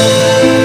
Música